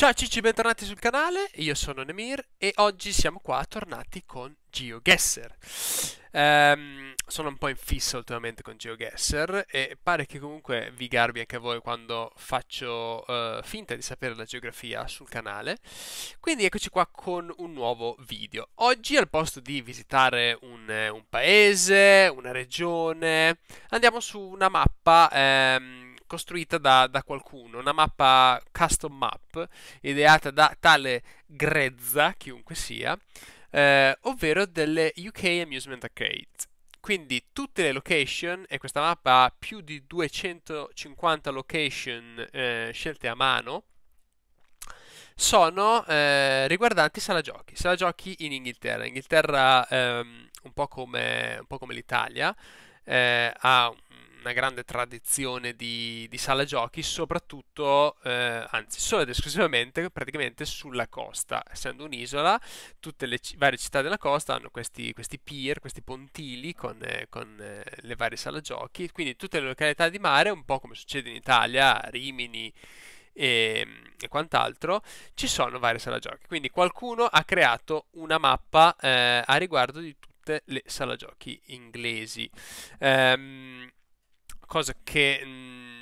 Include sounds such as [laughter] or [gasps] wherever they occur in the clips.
Ciao Cicci, bentornati sul canale, io sono Nemir e oggi siamo qua tornati con GeoGuessr. Ehm, sono un po' in fissa ultimamente con GeoGuessr e pare che comunque vi garbi anche a voi quando faccio uh, finta di sapere la geografia sul canale. Quindi eccoci qua con un nuovo video. Oggi al posto di visitare un, un paese, una regione, andiamo su una mappa... Ehm, costruita da, da, qualcuno, una mappa custom map ideata da tale Grezza, chiunque sia, eh, ovvero delle UK Amusement Arcade. Quindi tutte le location, e questa mappa ha più di 250 location eh, scelte a mano, sono eh, riguardanti sala giochi, sala giochi in Inghilterra. Inghilterra, ehm, un po' come, un po' come l'Italia, eh, ha una grande tradizione di, di sala giochi, soprattutto, eh, anzi, solo ed esclusivamente praticamente sulla costa. Essendo un'isola, tutte le c- varie città della costa hanno questi, questi pier, questi pontili con, eh, con eh, le varie sala giochi, quindi tutte le località di mare, un po' come succede in Italia, Rimini e, e, quant'altro, ci sono varie sala giochi. Quindi qualcuno ha creato una mappa eh, a riguardo di tutte le sala giochi inglesi. Um, cosa che mm,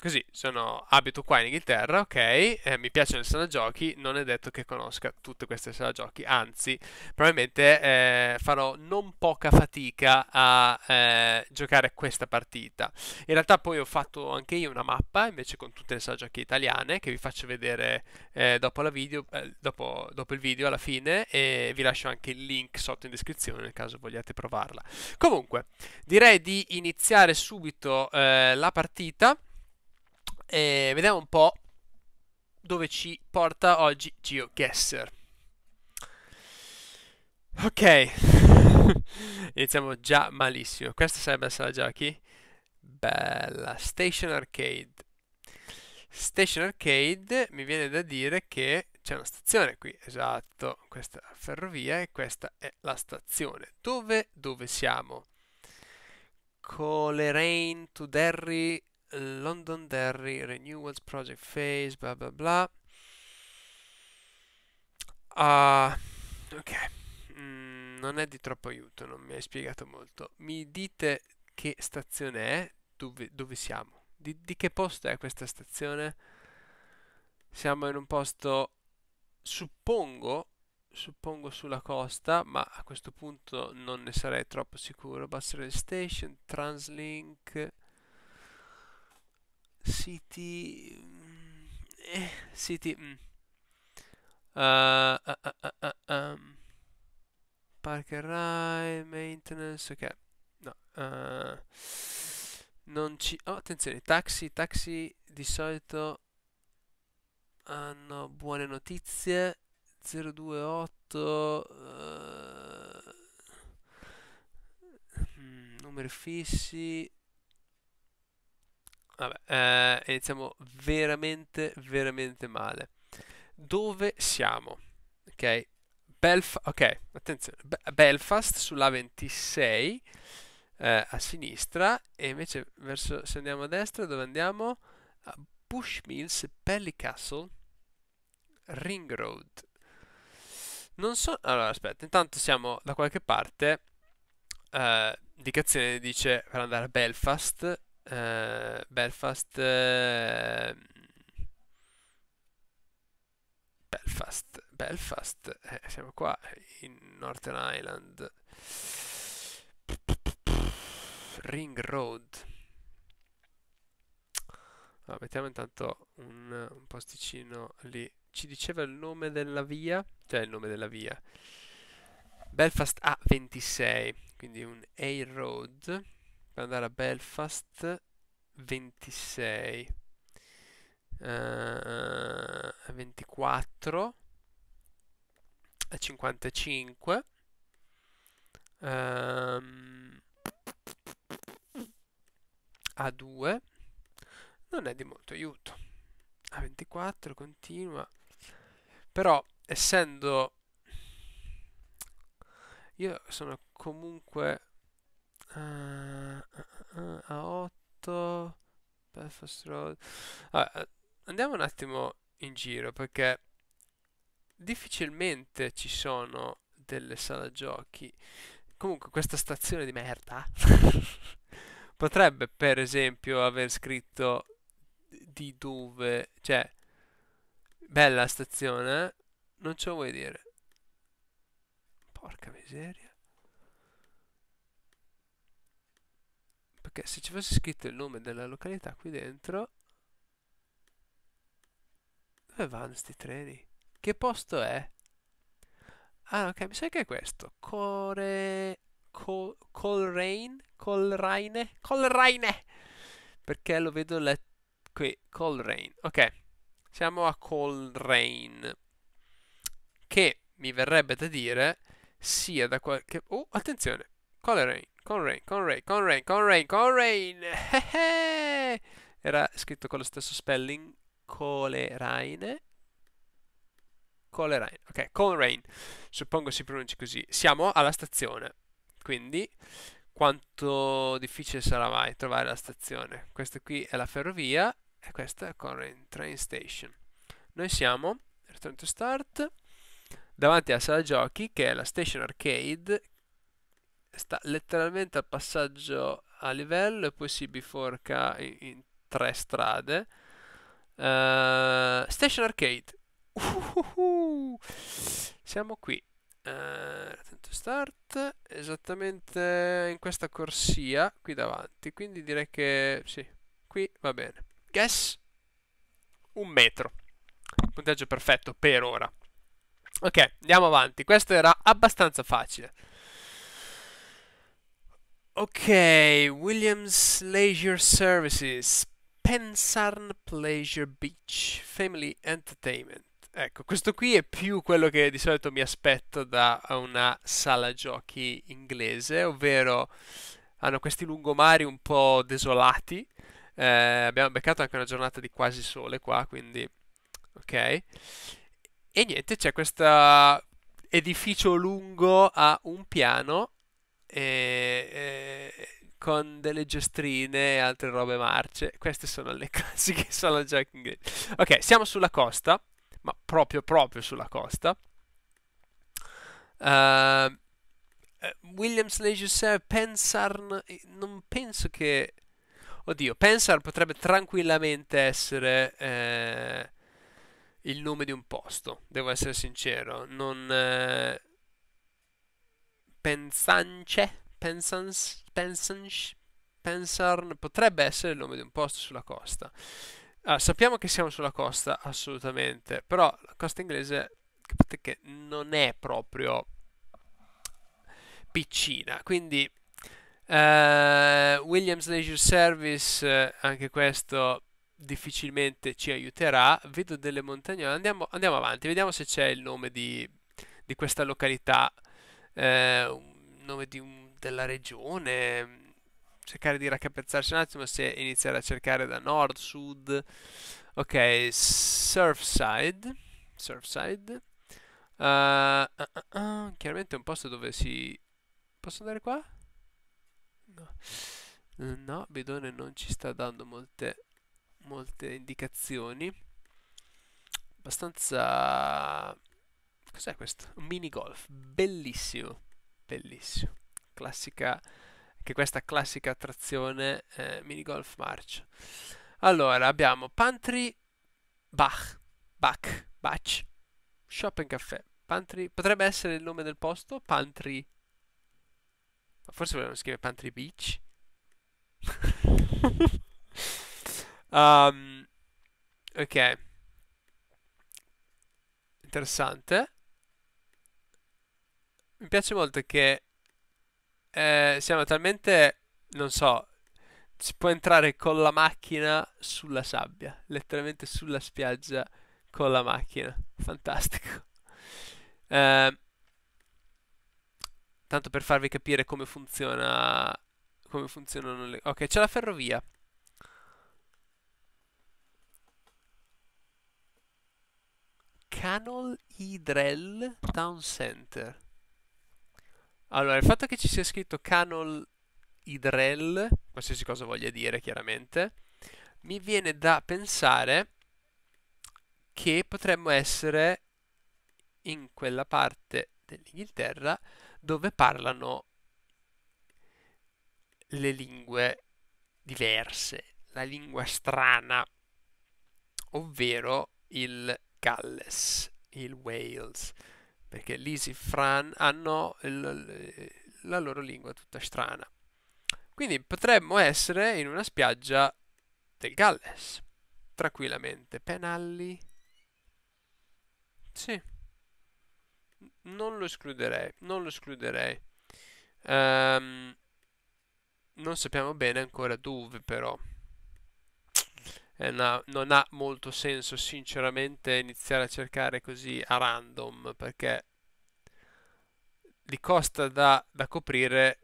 Così, sono, abito qua in Inghilterra, ok, eh, mi piacciono le sala giochi, non è detto che conosca tutte queste sala giochi, anzi, probabilmente eh, farò non poca fatica a eh, giocare questa partita. In realtà poi ho fatto anche io una mappa, invece con tutte le sala giochi italiane, che vi faccio vedere eh, dopo, video, eh, dopo, dopo il video alla fine, e vi lascio anche il link sotto in descrizione nel caso vogliate provarla. Comunque, direi di iniziare subito eh, la partita. E vediamo un po' dove ci porta oggi GeoGuessr. Ok, [laughs] iniziamo già malissimo. Questa sarebbe la sala giochi. Bella, Station Arcade. Station Arcade mi viene da dire che c'è una stazione qui, esatto, questa è la ferrovia e questa è la stazione. Dove, dove siamo? Coleraine to Derry Londonderry Renewals Project Phase, bla bla bla. Uh, ok, mm, non è di troppo aiuto, non mi hai spiegato molto. Mi dite che stazione è? Dove, dove siamo? Di, di che posto è questa stazione? Siamo in un posto, suppongo, suppongo sulla costa, ma a questo punto non ne sarei troppo sicuro. Bus Station, Translink, City... Mm, eh, City... Mm. Uh, uh, uh, um. Park and Ride, Maintenance, ok. No. non ci... Oh, attenzione, taxi, taxi di solito hanno buone notizie. 028... Mm, numeri fissi Vabbè, eh, iniziamo veramente, veramente male. Dove siamo? Ok, Belf ok, attenzione, Be Belfast sulla 26 eh, a sinistra e invece verso, se andiamo a destra dove andiamo? A Bushmills, Pellicastle, Ring Road. Non so, allora aspetta, intanto siamo da qualche parte, eh, indicazione dice per andare a Belfast, uh, Belfast uh, Belfast Belfast eh, siamo qua in Northern Ireland. Ring Road. Allora, mettiamo intanto un, un posticino lì. Ci diceva il nome della via? Cioè il nome della via. Belfast A26 quindi un A Road per andare a Belfast 26 uh, 24 55 um, a 2 non è di molto aiuto. A 24 continua. Però essendo io sono comunque uh, a 8 Belfast Road allora, andiamo un attimo in giro perché difficilmente ci sono delle sala giochi. Comunque questa stazione di merda [laughs] potrebbe per esempio aver scritto di dove, cioè bella stazione, eh? non ce lo vuoi dire. Porca miseria. Perché se ci fosse scritto il nome della località qui dentro... Dove vanno sti treni? Che posto è? Ah, ok, mi sa che è questo. Core... Col... Colrain? Colraine? Colraine! Perché lo vedo le... qui. Colrain. Ok. Siamo a Colrain. Che mi verrebbe da dire sia da qualche... Oh, attenzione! Colrain. Conrain, Conrain, Conrain, Conrain, Conrain. [laughs] Era scritto con lo stesso spelling. Coleraine. Coleraine. Ok, Coleraine. Suppongo si pronunci così. Siamo alla stazione. Quindi, quanto difficile sarà mai trovare la stazione? Questa qui è la ferrovia e questa è Coleraine Train Station. Noi siamo, return to start, davanti alla sala giochi che è la Station Arcade sta letteralmente al passaggio a livello e poi si biforca in, in tre strade. Uh, Station Arcade. Uh-huh. [laughs] Siamo qui. Uh, start esattamente in questa corsia qui davanti. Quindi direi che sì, qui va bene. Guess un metro. Punteggio perfetto per ora. Ok, andiamo avanti. Questo era abbastanza facile. Ok, Williams Leisure Services, Pensarn Pleasure Beach, Family Entertainment. Ecco, questo qui è più quello che di solito mi aspetto da una sala giochi inglese, ovvero hanno questi lungomari un po' desolati. Eh, abbiamo beccato anche una giornata di quasi sole qua, quindi ok. E niente, c'è questo edificio lungo a un piano e, e, con delle giostrine e altre robe marce. Queste sono le [laughs] classiche solo giochi inglesi. Ok, siamo sulla costa, ma proprio proprio sulla costa. Uh, Williams Leisure Service, Pensarn, non penso che... Oddio, Pensar potrebbe tranquillamente essere eh, il nome di un posto, devo essere sincero. Non... Eh, Pensance, Pensans, Pensans, Pensarn potrebbe essere il nome di un posto sulla costa. Allora, sappiamo che siamo sulla costa, assolutamente, però la costa inglese capite che non è proprio piccina, quindi eh, Williams Leisure Service, eh, anche questo difficilmente ci aiuterà. Vedo delle montagne, andiamo, andiamo avanti, vediamo se c'è il nome di, di questa località eh, nome un, della regione, cercare di raccapezzarsi un attimo se iniziare a cercare da nord, sud. Ok, Surfside. Surfside. Uh, uh, uh, chiaramente è un posto dove si... Posso andare qua? No. No, Bidone non ci sta dando molte, molte indicazioni. Abbastanza Cos'è questo? Un mini golf, bellissimo, bellissimo. Classica, anche questa classica attrazione eh, mini golf marcia. Allora, abbiamo Pantry Bach, Bach, Bach, Shop and Caffè. Pantry, potrebbe essere il nome del posto? Pantry. Forse volevano scrivere Pantry Beach. um, [laughs] ok. Interessante mi piace molto che eh, siamo talmente, non so, si può entrare con la macchina sulla sabbia, letteralmente sulla spiaggia con la macchina. Fantastico. [laughs] Eh, tanto per farvi capire come funziona come funzionano le... Ok, c'è la ferrovia. Canol Hydrel Town Center. Allora, il fatto che ci sia scritto Canol Idrel, qualsiasi cosa voglia dire chiaramente, mi viene da pensare che potremmo essere in quella parte dell'Inghilterra dove parlano le lingue diverse, la lingua strana, ovvero il Galles, il Wales, perché l'Easy Fran hanno il, la loro lingua tutta strana. Quindi potremmo essere in una spiaggia del Galles, tranquillamente. Penalli? Sì. Non lo escluderei, non lo escluderei. Um, non sappiamo bene ancora dove però. Una, non ha molto senso sinceramente iniziare a cercare così a random perché di costa da, da coprire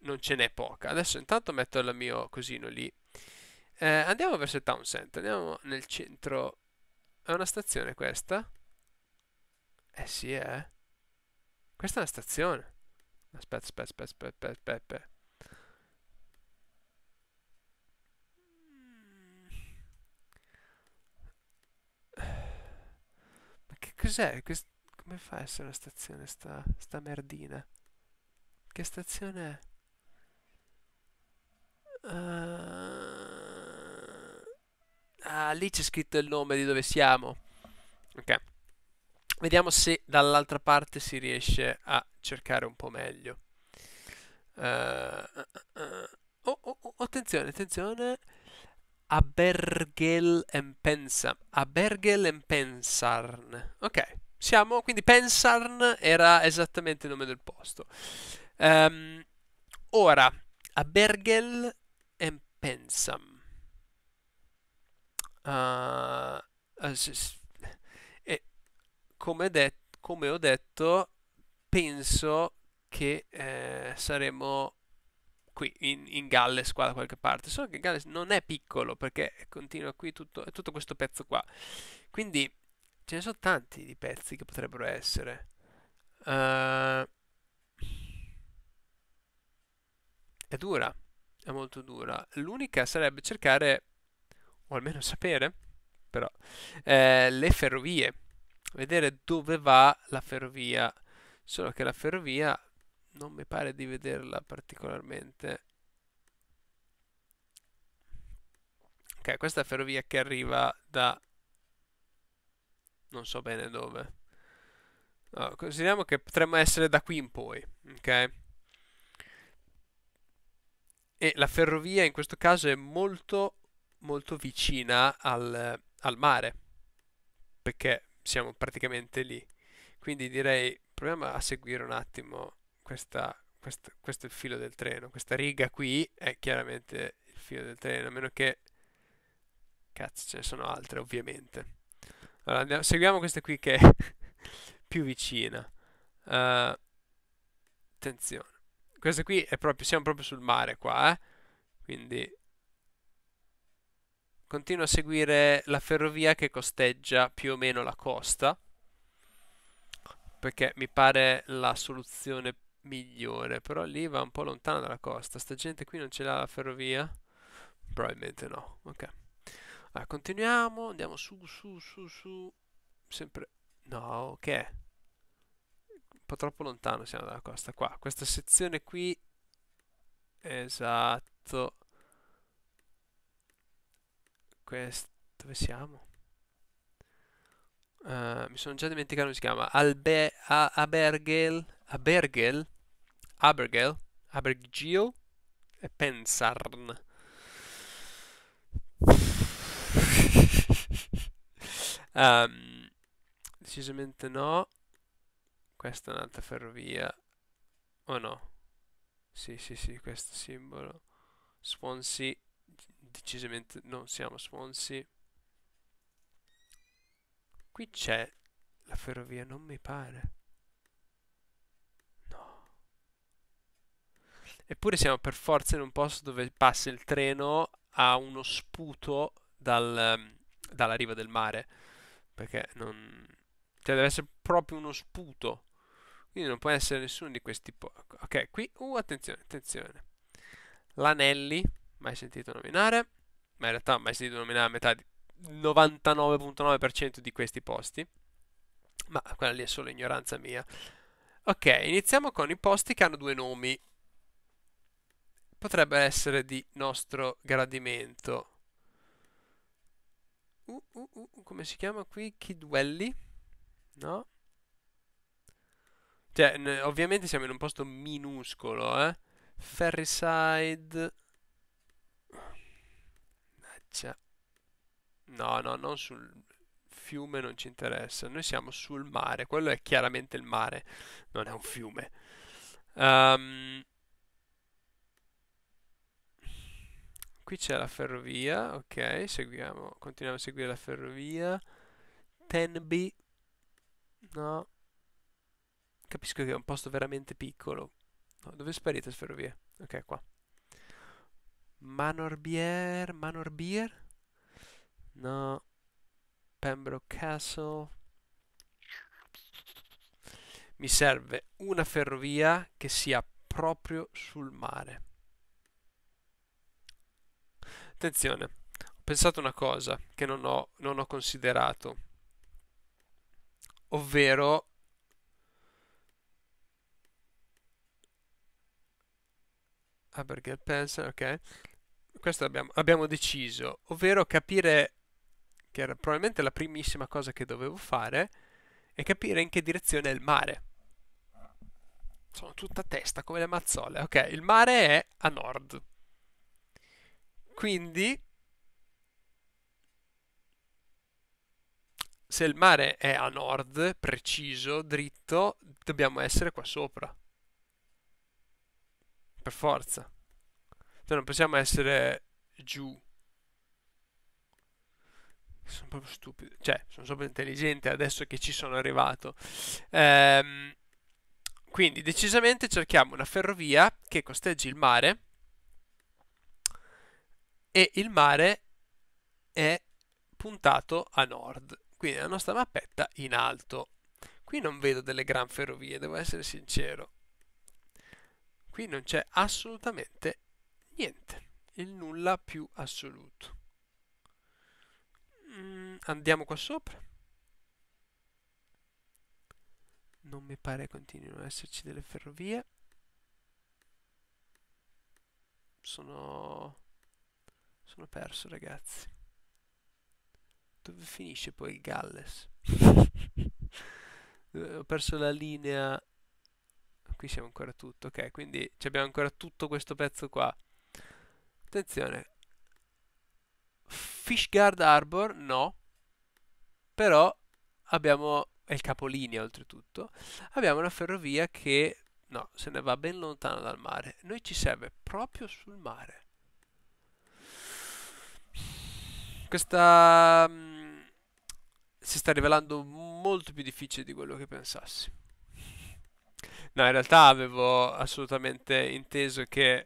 non ce n'è poca. Adesso intanto metto il mio cosino lì. Eh, andiamo verso il town center, andiamo nel centro. È una stazione questa? Eh sì, eh. Questa è una stazione. Aspetta, aspetta, aspetta, aspetta, aspetta. aspetta. Ma che cos'è? Quest come fa a essere una stazione sta, sta merdina? Che stazione è? Uh... Ah, lì c'è scritto il nome di dove siamo. Ok. Vediamo se dall'altra parte si riesce a cercare un po' meglio. Uh, uh, oh, oh, oh, attenzione, attenzione. Abergel en Pensam. Abergel en Pensarn. Ok, siamo, quindi Pensarn era esattamente il nome del posto. Um, ora, Abergel en Pensam. Uh, e come, det- come ho detto, penso che eh, saremo qui in, in, Galles qua da qualche parte. Solo che Galles non è piccolo perché continua qui tutto, tutto questo pezzo qua. Quindi ce ne sono tanti di pezzi che potrebbero essere. Uh, è dura è molto dura. L'unica sarebbe cercare o almeno [laughs] sapere però eh, le ferrovie. Vedere dove va la ferrovia. Solo che la ferrovia non mi pare di vederla particolarmente. Ok questa è ferrovia che arriva da non so bene dove. No, consideriamo che potremmo essere da qui in poi ok? E la ferrovia in questo caso è molto molto vicina al, al mare perché siamo praticamente lì. Quindi direi proviamo a seguire un attimo questa, questa, questo è il filo del treno. Questa riga qui è chiaramente il filo del treno, a meno che... Cazzo, ce ne sono altre, ovviamente. Allora, andiamo, seguiamo questa qui che è [laughs] più vicina. Uh, attenzione. Questa qui è proprio, siamo proprio sul mare qua, eh? Quindi continuo a seguire la ferrovia che costeggia più o meno la costa perché mi pare la soluzione migliore, però lì va un po' lontano dalla costa. Sta gente qui non ce l'ha la ferrovia? Probabilmente no. Ok. Allora, continuiamo, andiamo su, su, su, su. Sempre... No, ok. Un po' troppo lontano siamo dalla costa. Qua, questa sezione qui... Esatto. Quest... Dove siamo? Uh, mi sono già dimenticato come si chiama. Albe... A Abergel... Abergel? Abergel, Abergil e Pensarn. um, [laughs] decisamente no. Questa è un'altra ferrovia. O oh no? Sì, sì, sì, questo simbolo. Swansea. Decisamente non siamo Swansea. Qui c'è la ferrovia, non mi pare. Eppure siamo per forza in un posto dove passa il treno a uno sputo dal, ehm, dalla riva del mare. Perché non... Cioè deve essere proprio uno sputo. Quindi non può essere nessuno di questi... Po- ok, qui... Uh, attenzione, attenzione. L'Anelli, mai sentito nominare. Ma in realtà mai sentito nominare a metà di, 99.9% di questi posti, ma quella lì è solo ignoranza mia. Ok, iniziamo con i posti che hanno due nomi. Potrebbe essere di nostro gradimento. Uh, uh, uh, come si chiama qui? Kidwelly? No? Cioè, ovviamente siamo in un posto minuscolo, eh? Ferryside. Mannaggia. No, no, non sul fiume non ci interessa. Noi siamo sul mare. Quello è chiaramente il mare, non è un fiume. Um, qui c'è la ferrovia, ok, seguiamo, continuiamo a seguire la ferrovia. Tenby, no, capisco che è un posto veramente piccolo. No, dove è sparita la ferrovia? Ok, qua. Manorbier, Manorbier? No. Pembroke Castle. Mi serve una ferrovia che sia proprio sul mare. Attenzione, ho pensato una cosa che non ho, non ho considerato, ovvero Abergel pensa, ok. Questo abbiamo, abbiamo deciso, ovvero capire che era probabilmente la primissima cosa che dovevo fare, è capire in che direzione è il mare. Sono tutta testa come le mazzole. Ok, il mare è a nord. Quindi, se il mare è a nord, preciso, dritto, dobbiamo essere qua sopra. Per forza. Cioè non possiamo essere giù sono proprio stupido, cioè sono proprio intelligente adesso che ci sono arrivato. Ehm, quindi decisamente cerchiamo una ferrovia che costeggi il mare e il mare è puntato a nord, quindi la nostra mappetta in alto. Qui non vedo delle gran ferrovie, devo essere sincero. Qui non c'è assolutamente niente, il nulla più assoluto. Mm, andiamo qua sopra. Non mi pare continuino ad esserci delle ferrovie. Sono... Sono perso, ragazzi. Dove finisce poi il Galles? [laughs] Ho perso la linea. Qui siamo ancora tutto, ok, quindi abbiamo ancora tutto questo pezzo qua. Attenzione, Fishguard Harbor no, però abbiamo, è il capolinea oltretutto, abbiamo una ferrovia che no, se ne va ben lontano dal mare. Noi ci serve proprio sul mare. Questa mm, si sta rivelando molto più difficile di quello che pensassi. No, in realtà avevo assolutamente inteso che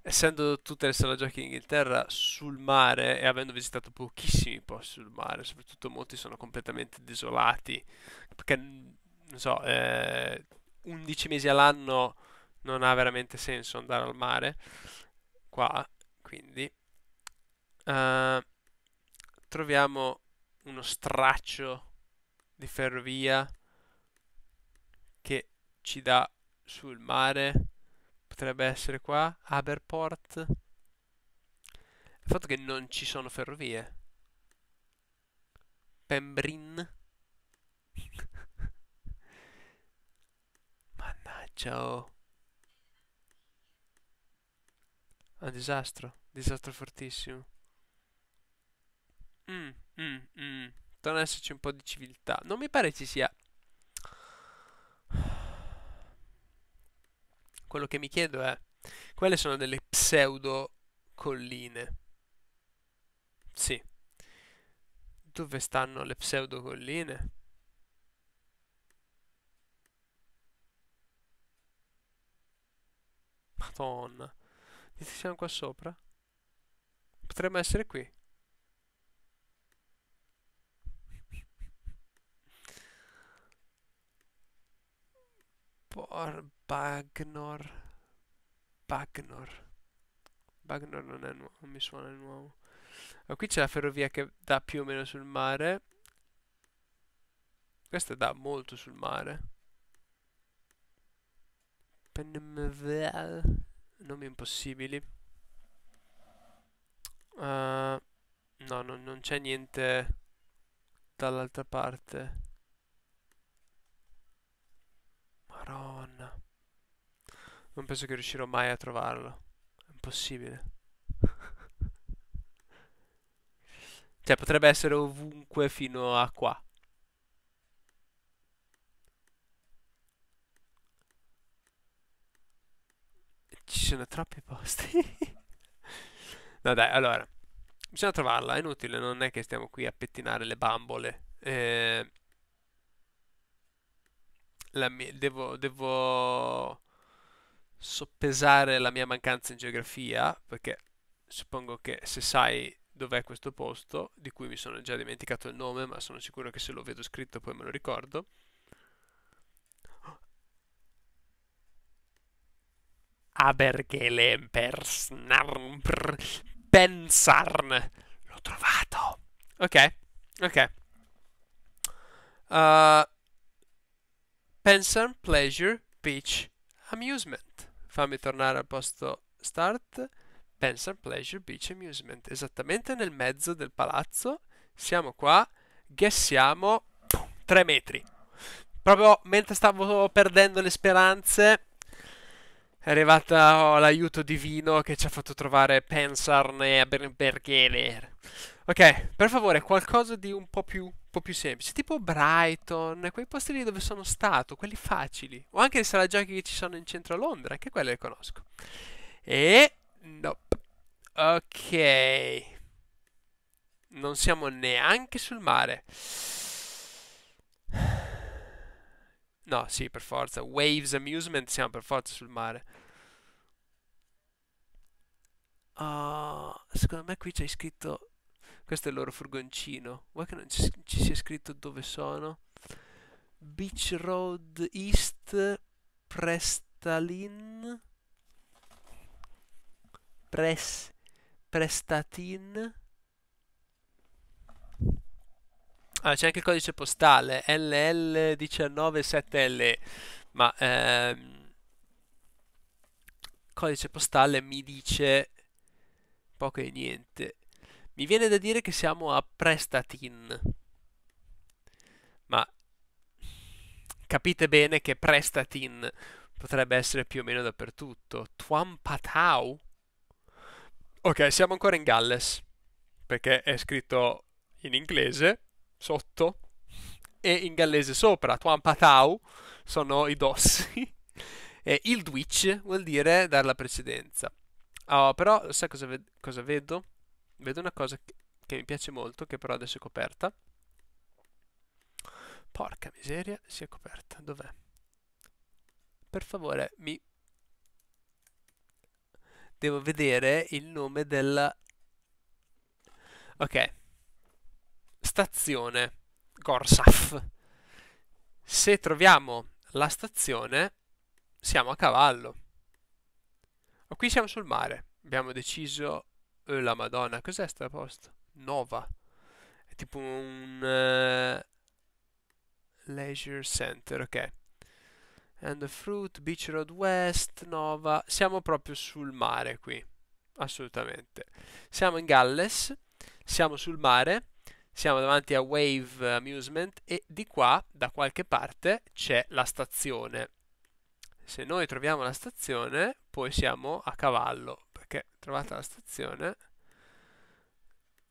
essendo tutte le sale giochi in Inghilterra sul mare e avendo visitato pochissimi posti sul mare, soprattutto molti sono completamente desolati, perché non so, eh, 11 mesi all'anno non ha veramente senso andare al mare qua, quindi uh, troviamo uno straccio di ferrovia che ci dà sul mare potrebbe essere qua, Aberport. Il fatto che non ci sono ferrovie. Pembrin. [laughs] Mannaggia, oh. Un disastro, disastro fortissimo. Mm, mm, mm. Torna ad esserci un po' di civiltà. Non mi pare ci sia quello che mi chiedo è quelle sono delle pseudo colline. Sì. Dove stanno le pseudo colline? Madonna. Siamo qua sopra? Potremmo essere qui. Por Bagnor. Bagnor. Bagnor non, è nuovo, non mi suona di nuovo. Ma qui c'è la ferrovia che dà più o meno sul mare. Questa dà molto sul mare. Nomi impossibili. Uh, no, no, non c'è niente dall'altra parte. Maronna. Non penso che riuscirò mai a trovarlo. È impossibile. [laughs] cioè, potrebbe essere ovunque fino a qua. Ci sono troppi posti. [laughs] no dai, allora. Bisogna trovarla, è inutile, non è che stiamo qui a pettinare le bambole. Eh, mia, devo, devo soppesare la mia mancanza in geografia, perché suppongo che se sai dov'è questo posto, di cui mi sono già dimenticato il nome, ma sono sicuro che se lo vedo scritto poi me lo ricordo. Abergele Pensarn. L'ho trovato. Ok, ok. Uh, Pensarn Pleasure Beach Amusement. Fammi tornare al posto start. Pensarn Pleasure Beach Amusement. Esattamente nel mezzo del palazzo. Siamo qua. Guessiamo 3 metri. Proprio mentre stavo perdendo le speranze è arrivato l'aiuto divino che ci ha fatto trovare Pensarn e Bergeler. Ok, per favore, qualcosa di un po' più, un po' più semplice, tipo Brighton, quei posti lì dove sono stato, quelli facili, o anche le sala che ci sono in centro a Londra, anche quelle le conosco. E... nope. Ok. Non siamo neanche sul mare. No, sì, per forza. Waves Amusement, siamo per forza sul mare. Uh, secondo me qui c'è scritto... Questo è il loro furgoncino. Vuoi che non ci, ci sia scritto dove sono? Beach Road East Prestalin Pres Prestatin Ah, c'è anche il codice postale LL197L, ma ehm, codice postale mi dice poco e niente. Mi viene da dire che siamo a Prestatin, ma capite bene che Prestatin potrebbe essere più o meno dappertutto. Tuam Patau? Ok, siamo ancora in Galles, perché è scritto in inglese sotto e in gallese sopra. Tuan patau sono i dossi. [laughs] e il Dwitch vuol dire dare la precedenza. Oh, però, sai cosa, ved- cosa, vedo? Vedo una cosa che, che mi piace molto, che però adesso è coperta. Porca miseria, si è coperta. Dov'è? Per favore, mi... Devo vedere il nome della... Ok stazione Gorsaf. Se troviamo la stazione, siamo a cavallo. Ma qui siamo sul mare. Abbiamo deciso... Oh, la madonna, cos'è sta posto? Nova. È tipo un... Uh, leisure center, ok. And the Fruit, Beach Road West, Nova. Siamo proprio sul mare qui. Assolutamente. Siamo in Galles. Siamo sul mare siamo davanti a Wave Amusement e di qua, da qualche parte, c'è la stazione. Se noi troviamo la stazione, poi siamo a cavallo, perché trovata la stazione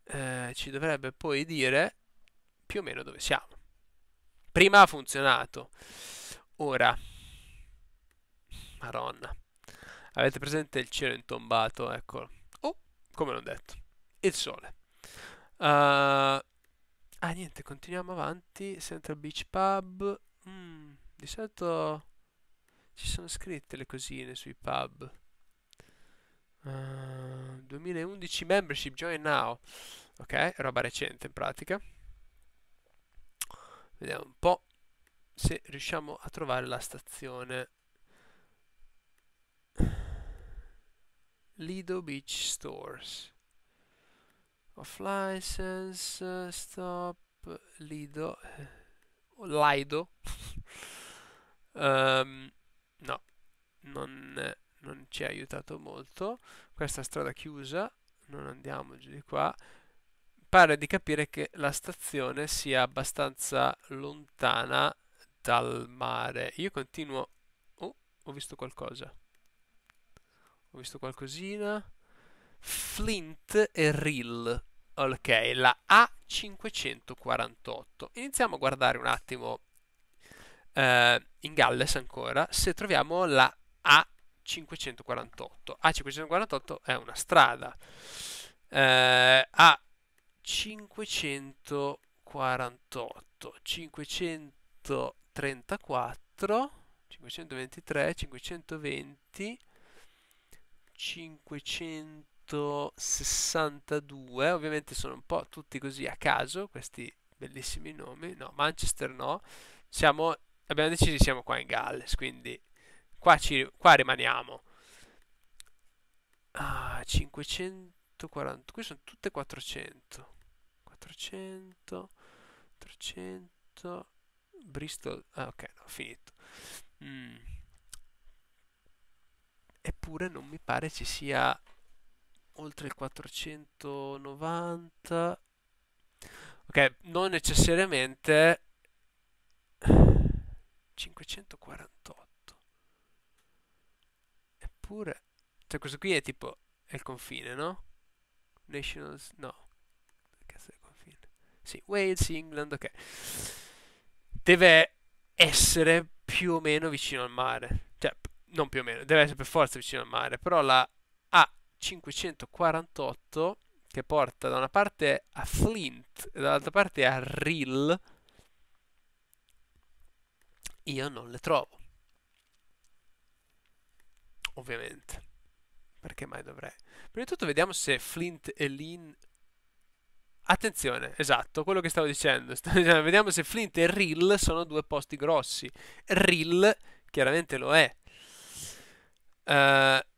eh, ci dovrebbe poi dire più o meno dove siamo. Prima ha funzionato, ora, maronna, avete presente il cielo intombato? Eccolo. Oh, come l'ho detto, il sole. Uh, Ah, niente, continuiamo avanti. Central Beach Pub. Mm, di solito ci sono scritte le cosine sui pub. Uh, 2011 membership, join now. Ok, roba recente in pratica. Vediamo un po' se riusciamo a trovare la stazione. Lido Beach Stores. Off license, stop, lido, Lido. um, [laughs] no, non, non ci ha aiutato molto. Questa strada chiusa, non andiamo giù di qua. Pare di capire che la stazione sia abbastanza lontana dal mare. Io continuo... Oh, ho visto qualcosa. Ho visto qualcosina. Flint e Rill. Ok, la A548. Iniziamo a guardare un attimo eh, in Galles ancora se troviamo la A548. A548 è una strada. Eh, A548, 534, 523, 520, 500 162, ovviamente sono un po' tutti così a caso, questi bellissimi nomi, no, Manchester no, siamo, abbiamo deciso siamo qua in Galles, quindi qua, ci, qua rimaniamo. Ah, 540, qui sono tutte 400, 400, 400, Bristol, ah ok, no, finito. Mm. Eppure non mi pare ci sia oltre il 490 ok non necessariamente 548 eppure cioè questo qui è tipo è il confine no? Nationals no. Cazzo è il confine? Sì Wales England ok. Deve essere più o meno vicino al mare. Cioè non più o meno deve essere per forza vicino al mare però la 548 che porta da una parte a Flint e dall'altra parte a Rill, io non le trovo. Ovviamente. Perché mai dovrei? Prima di tutto vediamo se Flint e Lin... Attenzione, esatto, quello che stavo dicendo. [laughs] Stavo dicendo. Vediamo se Flint e Rill sono due posti grossi. Rill chiaramente lo è. Uh,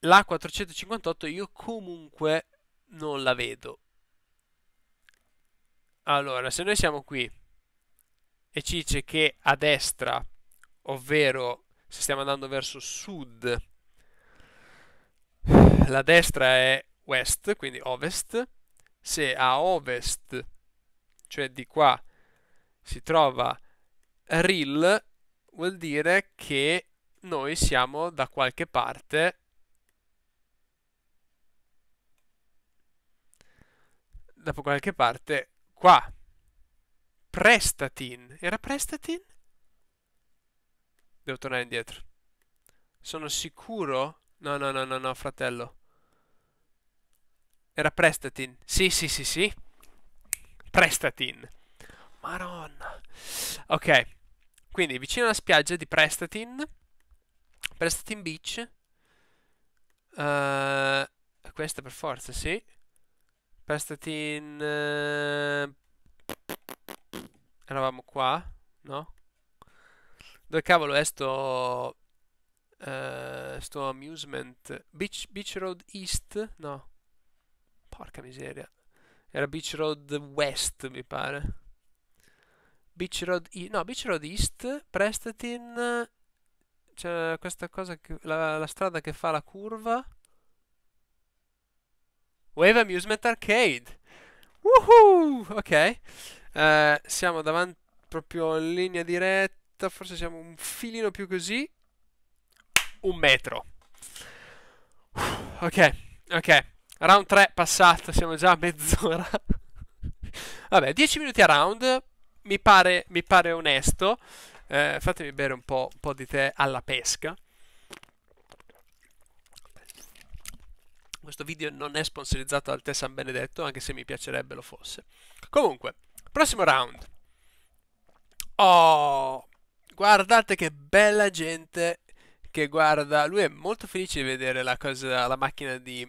la 458 io comunque non la vedo. Allora, se noi siamo qui e ci dice che a destra, ovvero se stiamo andando verso sud, la destra è west, quindi ovest, se a ovest, cioè di qua, si trova Rill, vuol dire che noi siamo da qualche parte da qualche parte qua. Prestatin. Era Prestatin? Devo tornare indietro. Sono sicuro? No, no, no, no, no, fratello. Era Prestatin. Sì, sì, sì, sì. Prestatin. Maronna. Ok. Quindi vicino alla spiaggia di Prestatin. Prestatin Beach. Uh, questa per forza, sì. Pestatin... Eh... Eravamo qua, no? Dove cavolo è sto... Uh, sto amusement? Beach, Beach Road East? No. Porca miseria. Era Beach Road West, mi pare. Beach Road East. No, Beach Road East. Prestatin. C'è questa cosa. Che, la, la strada che fa la curva. Wave Amusement Arcade. Woohoo! Ok. Uh, siamo davanti proprio in linea diretta. Forse siamo un filino più così. Un metro. Ok, ok. Round 3 passato, siamo già a mezz'ora. [laughs] Vabbè, 10 minuti a round. Mi pare, mi pare onesto. Eh, fatemi bere un po', un po' di tè alla pesca. Questo video non è sponsorizzato dal tè San Benedetto, anche se mi piacerebbe lo fosse. Comunque, prossimo round. Oh, guardate che bella gente che guarda. Lui è molto felice di vedere la, cosa, la macchina di,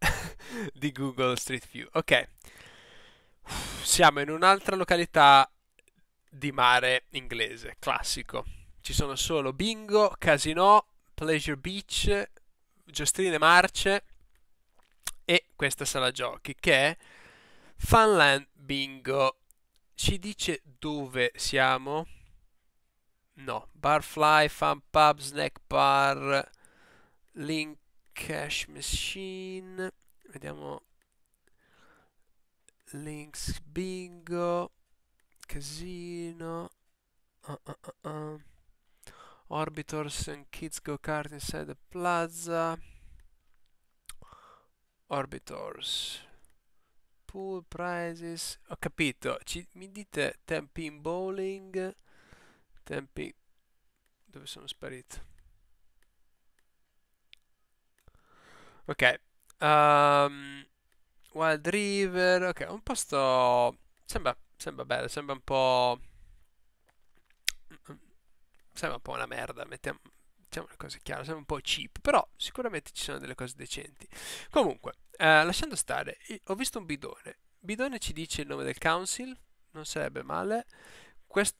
[laughs] di Google Street View. Ok, siamo in un'altra località di mare inglese, classico. Ci sono solo bingo, casino, pleasure beach, giostrine marce e questa sala giochi che è Funland bingo. Ci dice dove siamo? No. Barfly, Fun Pub, Snack Bar, Link Cash Machine. Vediamo. Links bingo. Casino. Uh, uh, uh. Orbitors and kids go kart inside the plaza. Orbitors. Pool prizes. Ho capito. Ci, mi dite tempi in bowling. Tempi. Dove sono sparito? Ok. Um, Wild River. Ok, un posto. Sembra, sembra bello. Sembra un po'. Sembra un po' una merda. Mettiamo, diciamo le cose chiare, sembra un po' cheap, però sicuramente ci sono delle cose decenti. Comunque, eh, lasciando stare, ho visto un bidone. Bidone ci dice il nome del council, non sarebbe male. Quest...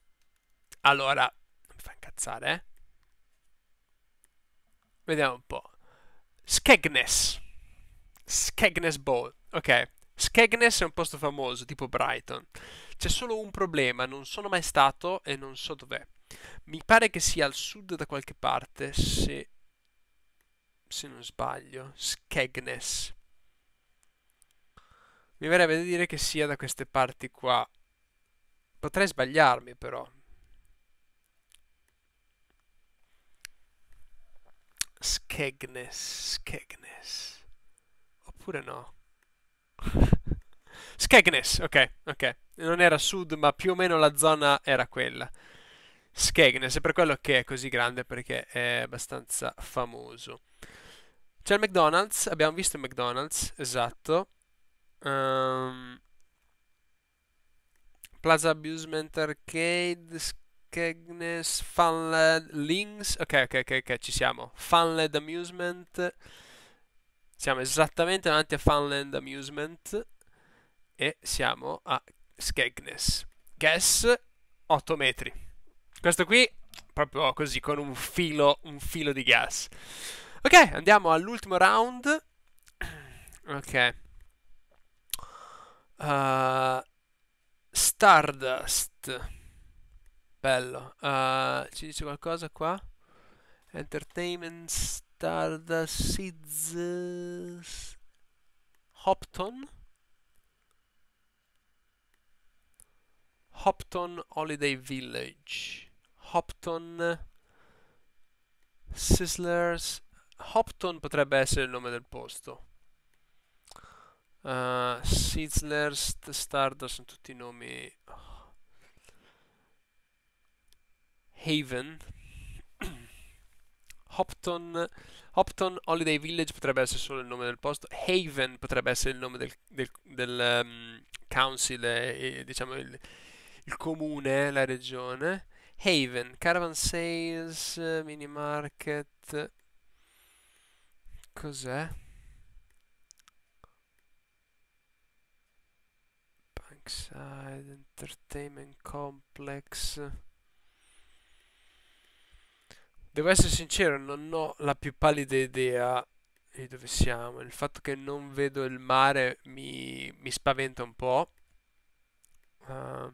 Allora, non mi fa incazzare, eh? Vediamo un po'. Skegness. Skegness Bowl. Ok. Skegness è un posto famoso, tipo Brighton. C'è solo un problema, non sono mai stato e non so dov'è. Mi pare che sia al sud da qualche parte, se, se non sbaglio. Skegness. Mi verrebbe da dire che sia da queste parti qua. Potrei sbagliarmi però. Skegness, Skegness. Oppure no. [laughs] Skegness, ok, ok. Non era sud, ma più o meno la zona era quella. Skegness, è per quello che è così grande, perché è abbastanza famoso. C'è il McDonald's, abbiamo visto il McDonald's, esatto. Um, Plaza Amusement Arcade, Skegness, Funland, Links. Ok, ok, ok, ok, ci siamo. Funland Amusement. Siamo esattamente davanti a Funland Amusement e siamo a Skegness. Guess 8 metri. Questo qui proprio così con un filo, un filo di gas. Ok, andiamo all'ultimo round. [clears throat] Ok. Uh, Stardust. Bello. Uh, ci dice qualcosa qua? Entertainment Stardust Seeds Hopton. Hopton Holiday Village. Hopton Sizzlers. Hopton potrebbe essere il nome del posto. Uh, Sizzlers, Stardust sono tutti nomi. Haven. [coughs] Hopton, Hopton Holiday Village potrebbe essere solo il nome del posto. Haven potrebbe essere il nome del, del, del um, council, e, diciamo il, il comune, la regione. Haven, Caravan Sales, Mini Market. Cos'è? Bankside, Entertainment Complex. Devo essere sincero, non ho la più pallida idea di dove siamo. Il fatto che non vedo il mare mi, mi spaventa un po'. Uh,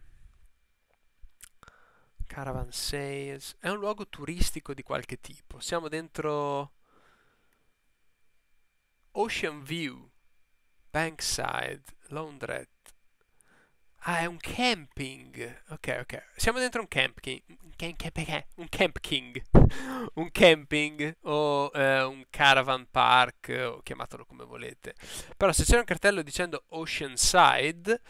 Caravan Sales. È un luogo turistico di qualche tipo. Siamo dentro Ocean View, Bankside, Laundrette. Ah, è un camping. Ok, ok. Siamo dentro un camping. Un camping. [laughs] Un camping o eh, un caravan park, o chiamatelo come volete. Però se c'è un cartello dicendo Oceanside,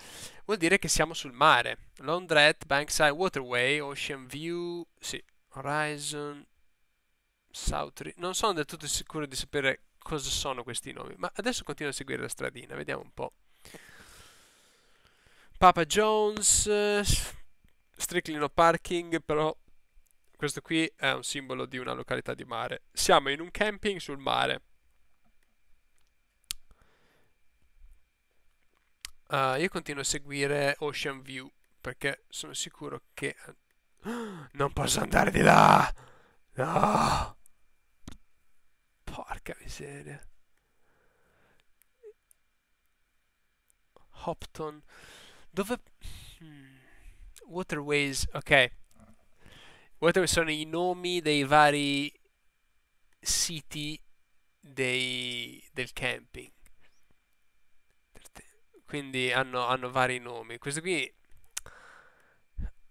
vuol dire che siamo sul mare. Laundrette, Bankside, Waterway, Ocean View, sì, Horizon, South... Non sono del tutto sicuro di sapere cosa sono questi nomi, ma adesso continuo a seguire la stradina, vediamo un po'. Papa Jones, Strictly no parking, però questo qui è un simbolo di una località di mare. Siamo in un camping sul mare. Uh, io continuo a seguire Ocean View perché sono sicuro che... [gasps] Non posso andare di là! No! Porca miseria. Hopton. Dove... Hmm. Waterways, ok. Waterways sono i nomi dei vari siti dei, del camping. Quindi hanno, hanno vari nomi. Questo qui...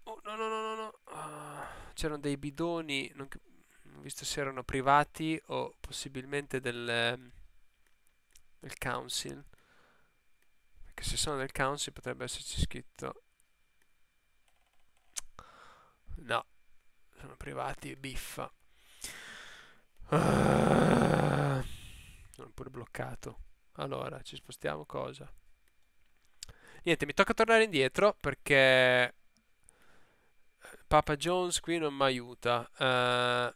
Oh, no, no, no, no, no. Uh, c'erano dei bidoni, non, ho visto se erano privati o possibilmente del, del council. Perché se sono del council potrebbe esserci scritto... No, sono privati, biffa. Sono pure bloccato. Allora, ci spostiamo cosa? Niente, mi tocca tornare indietro perché eh, Papa Jones qui non mi aiuta. Uh,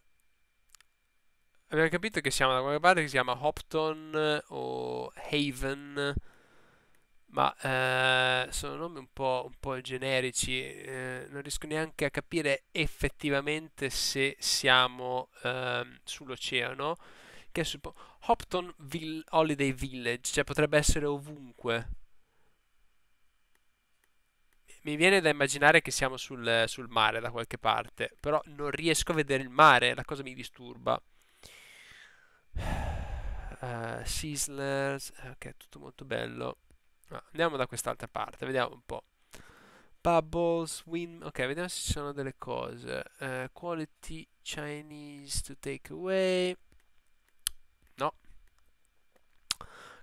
abbiamo capito che siamo da qualche parte che si chiama Hopton o Haven, ma uh, sono nomi un po', un po generici. Uh, non riesco neanche a capire effettivamente se siamo ehm, sull'oceano. Che è suppo- Hopton Vill- Holiday Village, cioè potrebbe essere ovunque mi viene da immaginare che siamo sul, sul, mare da qualche parte, però non riesco a vedere il mare, la cosa mi disturba. [sighs] Uh, Sizzlers, ok, tutto molto bello. Andiamo da quest'altra parte, vediamo un po'. Bubbles, Win, ok, vediamo se ci sono delle cose. Uh, quality Chinese to take away. No.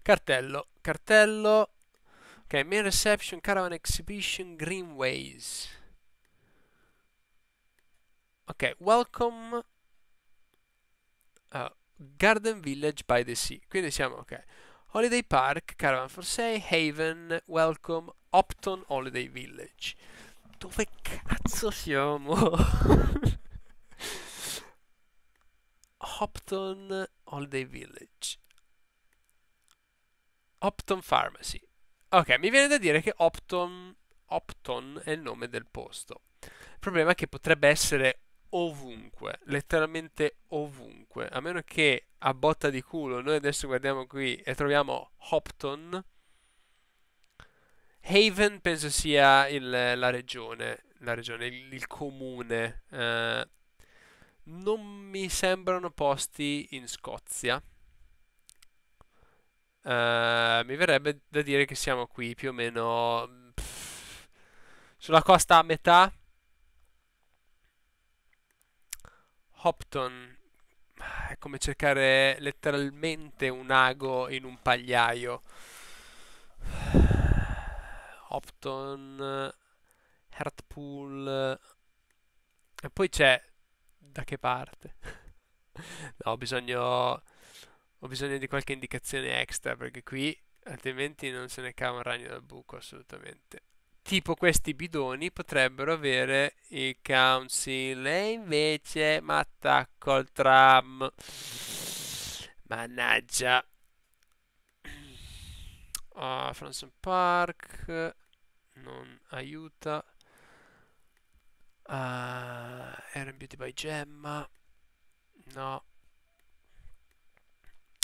Cartello, cartello Ok, main reception, caravan exhibition, greenways. Ok, welcome uh, Garden Village by the Sea. Quindi siamo, ok. Holiday Park, Caravan for Sale, Haven, Welcome, Upton Holiday Village. Dove cazzo siamo? [laughs] Hopton Holiday Village. Upton Pharmacy. Ok, mi viene da dire che Opton, Opton è il nome del posto. Il problema è che potrebbe essere ovunque, letteralmente ovunque, a meno che a botta di culo noi adesso guardiamo qui e troviamo Hopton. Haven penso sia il, la regione, la regione il, il comune. Eh, non mi sembrano posti in Scozia. Uh, mi verrebbe da dire che siamo qui più o meno pff, sulla costa a metà. Hopton è come cercare letteralmente un ago in un pagliaio. [sighs] Hopton, Hartpool. E poi c'è da che parte? [laughs] no, ho bisogno ho bisogno di qualche indicazione extra perché qui altrimenti non se ne cava un ragno dal buco assolutamente. Tipo questi bidoni potrebbero avere il council e invece mi attacco al tram. Mannaggia. [clears throat] Oh, Franson Park non aiuta. Uh, ah, Beauty by Gemma. No.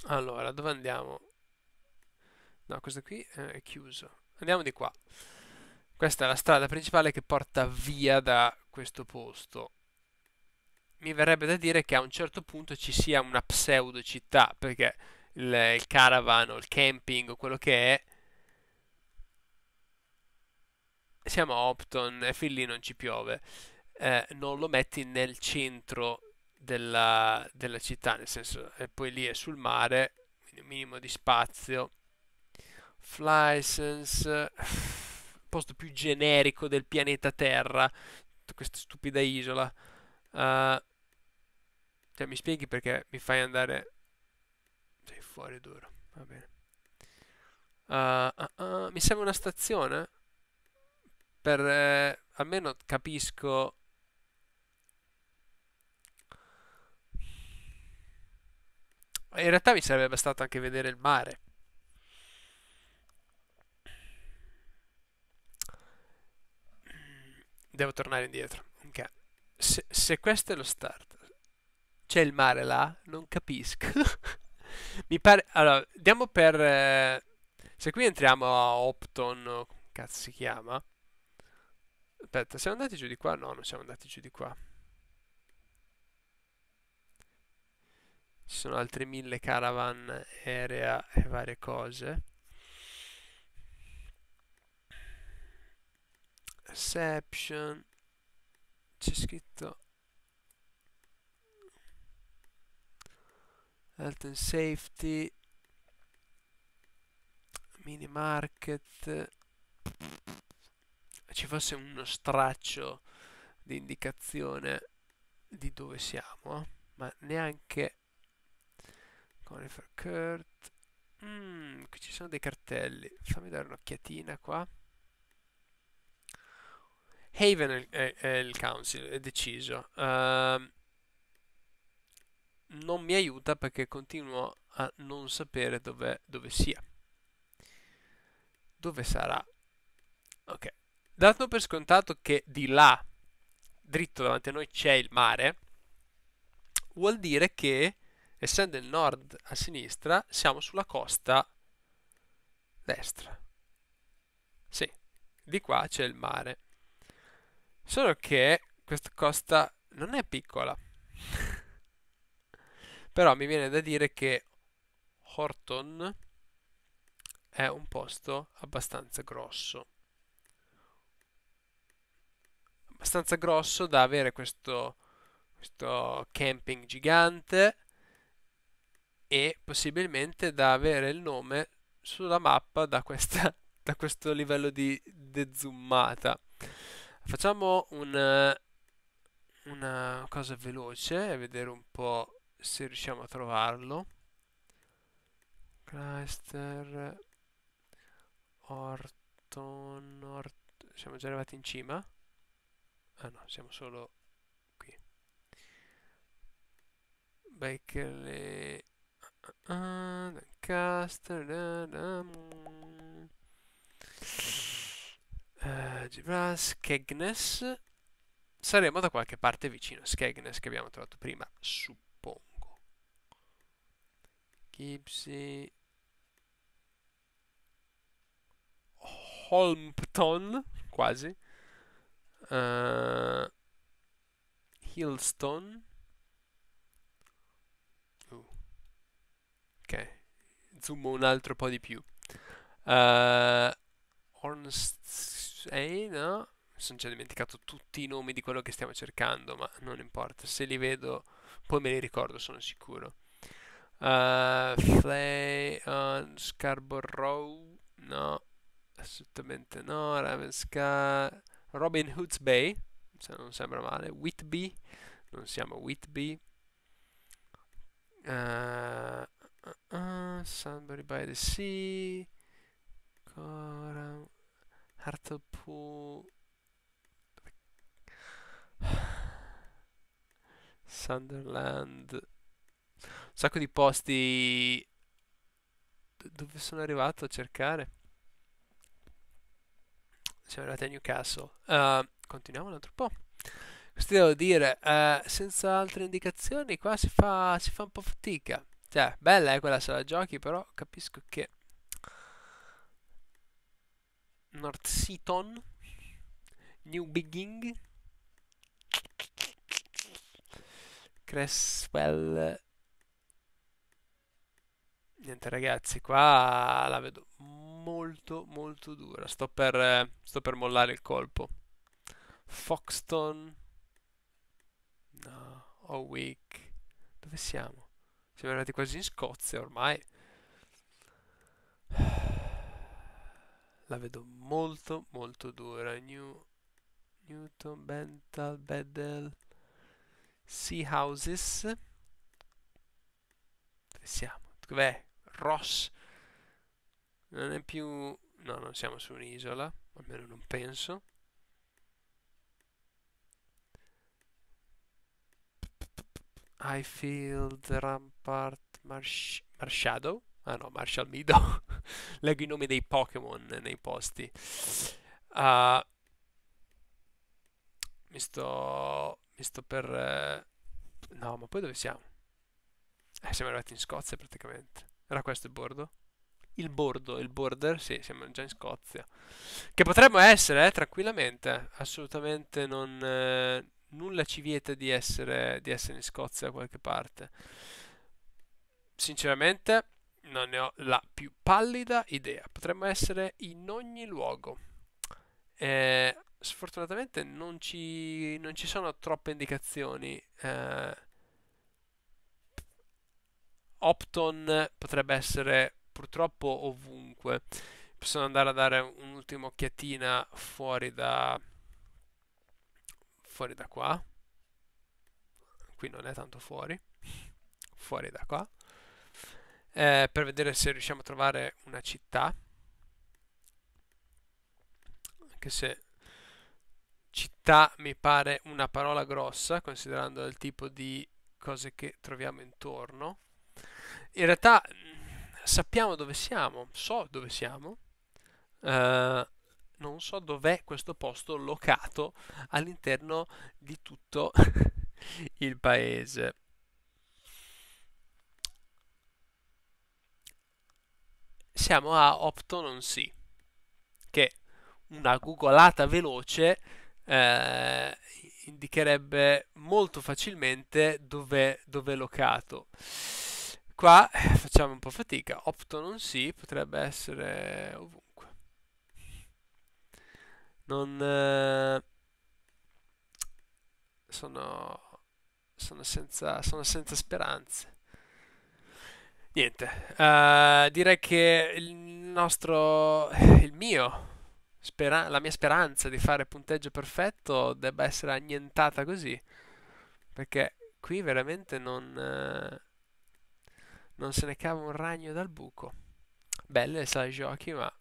Allora, dove andiamo? No, questo qui è chiuso. Andiamo di qua. Questa è la strada principale che porta via da questo posto. Mi verrebbe da dire che a un certo punto ci sia una pseudo città, perché il, il caravan o il camping o quello che è siamo a Opton e fin lì non ci piove. Eh, non lo metti nel centro della, della città, nel senso, e poi lì è sul mare, quindi un minimo di spazio. Flysense, posto più generico del pianeta Terra, questa stupida isola. Uh, cioè, mi spieghi perché mi fai andare... Sei fuori duro, va bene. Uh, uh, mi serve una stazione per eh, almeno capisco In realtà mi sarebbe bastato anche vedere il mare. Devo tornare indietro. Okay. Se, se, questo è lo start, c'è il mare là? Non capisco. [laughs] mi pare... Allora, diamo per... Eh, Se qui entriamo a Opton, cazzo si chiama? Aspetta, siamo andati giù di qua? No, non siamo andati giù di qua. Ci sono altri mille caravan, aerea e varie cose. Reception. C'è scritto Health and Safety. Mini market. Ci fosse uno straccio di indicazione di dove siamo, ma neanche Conifer Kurt. Mm, qui ci sono dei cartelli. Fammi dare un'occhiatina qua. Haven è, è, è, il council, è deciso. Uh, non mi aiuta perché continuo a non sapere dove, dove sia. Dove sarà? Ok. Dato per scontato che di là, dritto davanti a noi, c'è il mare, vuol dire che, essendo il nord a sinistra, siamo sulla costa destra. Sì, di qua c'è il mare. Solo che questa costa non è piccola. [laughs] Però mi viene da dire che Horton è un posto abbastanza grosso. Abbastanza grosso da avere questo, questo camping gigante e possibilmente da avere il nome sulla mappa da, questa, [laughs] da questo livello di dezoomata. Facciamo un, una cosa veloce e vedere un po' se riusciamo a trovarlo. Chrysler Orton Ort siamo già arrivati in cima? Ah no, siamo solo qui. Bakerley uh, Lancaster uh, uh, Gibras Kegnes saremo da qualche parte vicino a Skegnes che abbiamo trovato prima, suppongo. Gibbsy Holmpton, quasi. Uh, Hillstone. Uh. Ok, zoom un altro po' di più. Uh, Hornsey, no? Mi sono già dimenticato tutti i nomi di quello che stiamo cercando, ma non importa. Se li vedo, poi me li ricordo, sono sicuro. Uh, Flay on Scarborough, no, assolutamente no. Ravenscar, Robin Hood's Bay, se non sembra male. Whitby, non siamo Whitby. Uh, uh, uh, Sunbury by the Sea, Coram, Hartlepool, Sunderland un sacco di posti dove sono arrivato a cercare. Siamo arrivati a Newcastle. Uh, continuiamo un altro po'. Questo devo dire, uh, senza altre indicazioni, qua si fa, si fa un po' fatica. Cioè, bella è eh, quella sala giochi, però capisco che North Seaton, New Beginning, Cresswell Niente ragazzi, qua la vedo molto molto dura. Sto per, sto per mollare il colpo. Foxton. No, Owick. Dove siamo? Siamo arrivati quasi in Scozia ormai. La vedo molto molto dura. New, Newton, Bental, Bedell, Sea Houses. Dove siamo? Dov'è? Ross non è più... no, non siamo su un'isola, almeno non penso. Highfield, Rampart, Marsh Marshadow? Ah no, Marshall Meadow. [laughs] [laughs] Leggo i nomi dei Pokémon nei posti. Uh, mi sto... mi sto per... Uh, no, ma poi dove siamo? Eh, siamo arrivati in Scozia praticamente. Era questo il bordo? il bordo, il border, sì, siamo già in Scozia. Che potremmo essere, eh, tranquillamente, assolutamente non... Eh, nulla ci vieta di essere, di essere in Scozia da qualche parte. Sinceramente, non ne ho la più pallida idea. Potremmo essere in ogni luogo. Eh, sfortunatamente non ci, non ci, sono troppe indicazioni. Eh, Opton potrebbe essere purtroppo ovunque. Possiamo andare a dare un'ultima occhiatina fuori da fuori da qua. Qui non è tanto fuori. [laughs] fuori da qua. Eh, per vedere se riusciamo a trovare una città. Anche se città mi pare una parola grossa, considerando il tipo di cose che troviamo intorno. In realtà sappiamo dove siamo, so dove siamo, uh, non so dov'è questo posto locato all'interno di tutto [laughs] il paese. Siamo a Opton-on-Sea, che una googolata veloce eh, indicherebbe molto facilmente dove, è locato. Qua eh, facciamo un po' fatica. Opto non si, potrebbe essere ovunque. Non... Eh, sono, sono, senza, sono senza speranze. Niente, uh, direi che il nostro, il mio, spera- la mia speranza di fare punteggio perfetto debba essere annientata così, perché qui veramente non... Uh, non se ne cava un ragno dal buco. Belle le sale giochi, ma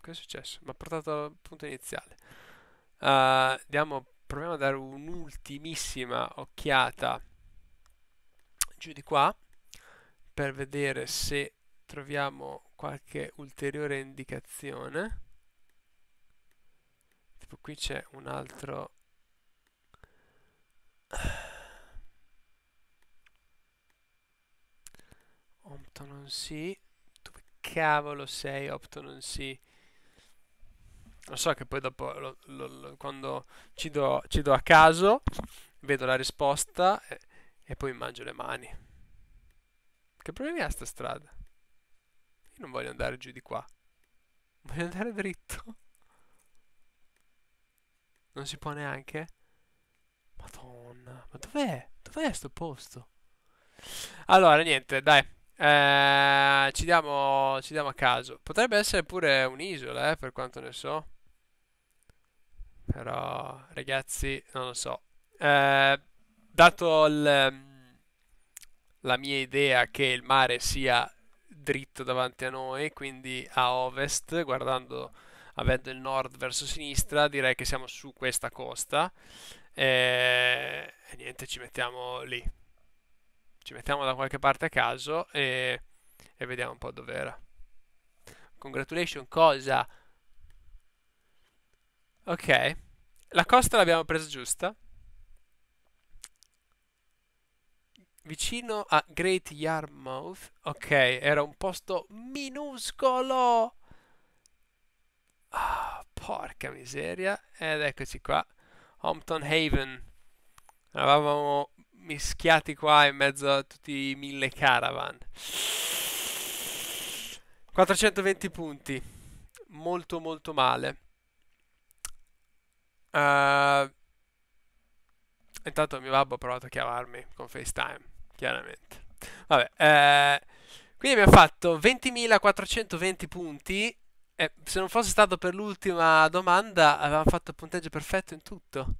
che è successo? Mi ha portato al punto iniziale. Uh, diamo, proviamo a dare un'ultimissima occhiata giù di qua per vedere se troviamo qualche ulteriore indicazione. Tipo qui c'è un altro [sighs] Opto non si. Dove cavolo sei, Opto non si? Lo so che poi dopo, lo, lo, lo, quando ci do, ci do, a caso, vedo la risposta e, e poi mangio le mani. Che problemi ha sta strada? Io non voglio andare giù di qua. Voglio andare dritto. Non si può neanche? Madonna, ma dov'è? Dov'è sto posto? Allora, niente, dai. Eh, ci, diamo, ci diamo a caso. Potrebbe essere pure un'isola, eh, per quanto ne so. Però, ragazzi, non lo so. Eh, dato il, la mia idea che il mare sia dritto davanti a noi, quindi a ovest, guardando, avendo il nord verso sinistra, direi che siamo su questa costa. E, e niente, ci mettiamo lì ci mettiamo da qualche parte a caso e, e vediamo un po' dov'era. Congratulations, cosa? Ok, la costa l'abbiamo presa giusta. Vicino a Great Yarmouth. Ok, era un posto minuscolo. Ah, porca miseria. Ed eccoci qua. Hampton Haven. Avevamo mischiati qua in mezzo a tutti i mille caravan. 420 punti. Molto molto male. Uh, intanto mio babbo ha provato a chiamarmi con FaceTime, chiaramente. Vabbè, eh, quindi abbiamo fatto 20.420 punti. E se non fosse stato per l'ultima domanda, avevamo fatto il punteggio perfetto in tutto.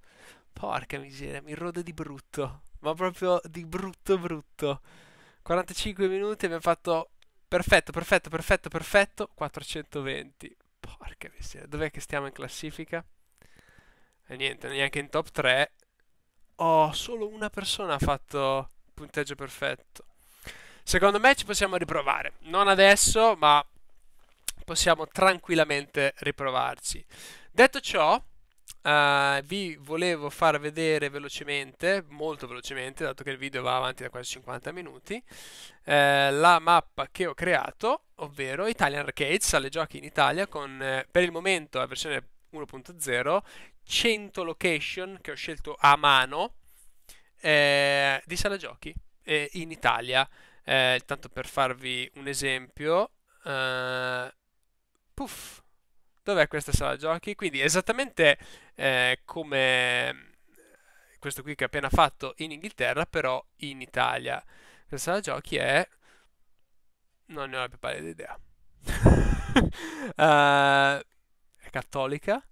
Porca miseria, mi rode di brutto ma proprio di brutto brutto. 45 minuti abbiamo fatto perfetto, perfetto, perfetto, perfetto, 420. Porca miseria, dov'è che stiamo in classifica? E niente, neanche in top 3. Oh, solo una persona ha fatto punteggio perfetto. Secondo me ci possiamo riprovare. Non adesso, ma possiamo tranquillamente riprovarci. Detto ciò, Uh, vi volevo far vedere velocemente, molto velocemente, dato che il video va avanti da quasi 50 minuti, eh, la mappa che ho creato, ovvero Italian Arcade, sale giochi in Italia, con eh, per il momento la versione 1.0, 100 location che ho scelto a mano eh, di sala giochi eh, in Italia. Eh, tanto per farvi un esempio, eh, puff, dov'è questa sala giochi? Quindi esattamente eh, come questo qui che ho appena fatto in Inghilterra, però in Italia. Questa sala giochi è... non ne ho la più pallida idea. uh, [laughs] è cattolica?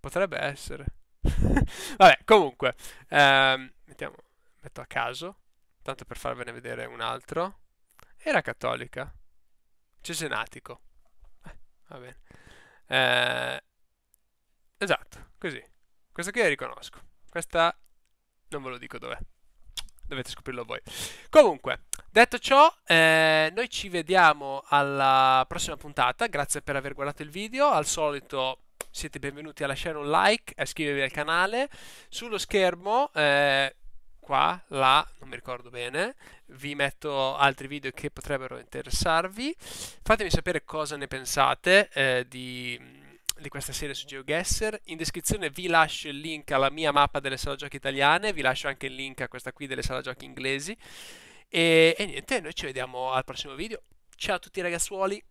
Potrebbe essere. [laughs] Vabbè, comunque, ehm, mettiamo, metto a caso, tanto per farvene vedere un altro. Era cattolica. Cesenatico. Eh, va bene. Eh, esatto, così. Questa qui la riconosco. Questa non ve lo dico dov'è. Dovete scoprirlo voi. Comunque, detto ciò, eh, noi ci vediamo alla prossima puntata. Grazie per aver guardato il video. Al solito siete benvenuti a lasciare un like a iscrivervi al canale. Sullo schermo, eh, qua, là, non mi ricordo bene, vi metto altri video che potrebbero interessarvi. Fatemi sapere cosa ne pensate eh, di, di, questa serie su GeoGuessr. In descrizione vi lascio il link alla mia mappa delle sala giochi italiane, vi lascio anche il link a questa qui delle sala giochi inglesi. E, e niente, noi ci vediamo al prossimo video. Ciao a tutti ragazzuoli!